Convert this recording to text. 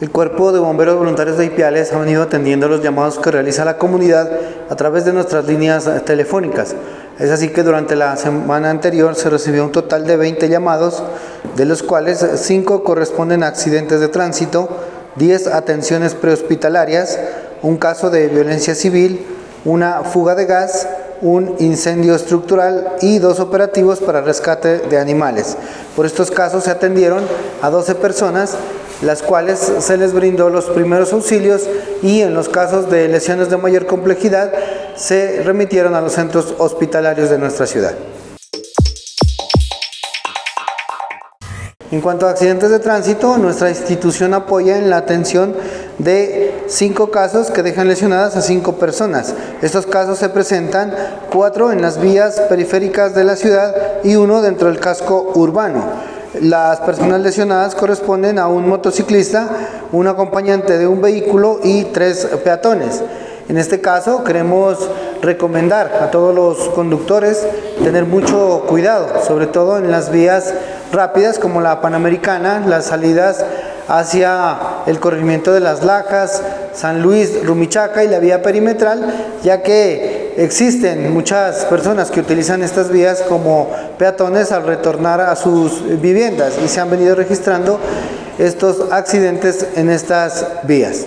El Cuerpo de Bomberos Voluntarios de Ipiales ha venido atendiendo los llamados que realiza la comunidad a través de nuestras líneas telefónicas. Es así que durante la semana anterior se recibió un total de 20 llamados, de los cuales 5 corresponden a accidentes de tránsito, 10 atenciones prehospitalarias, un caso de violencia civil, una fuga de gas, un incendio estructural y dos operativos para rescate de animales. Por estos casos se atendieron a 12 personas las cuales se les brindó los primeros auxilios y en los casos de lesiones de mayor complejidad se remitieron a los centros hospitalarios de nuestra ciudad. En cuanto a accidentes de tránsito, nuestra institución apoya en la atención de cinco casos que dejan lesionadas a cinco personas. Estos casos se presentan cuatro en las vías periféricas de la ciudad y uno dentro del casco urbano. Las personas lesionadas corresponden a un motociclista, un acompañante de un vehículo y tres peatones. En este caso queremos recomendar a todos los conductores tener mucho cuidado, sobre todo en las vías rápidas como la Panamericana, las salidas hacia el corregimiento de las Lajas, San Luis, Rumichaca y la vía perimetral, ya que existen muchas personas que utilizan estas vías como peatones al retornar a sus viviendas y se han venido registrando estos accidentes en estas vías.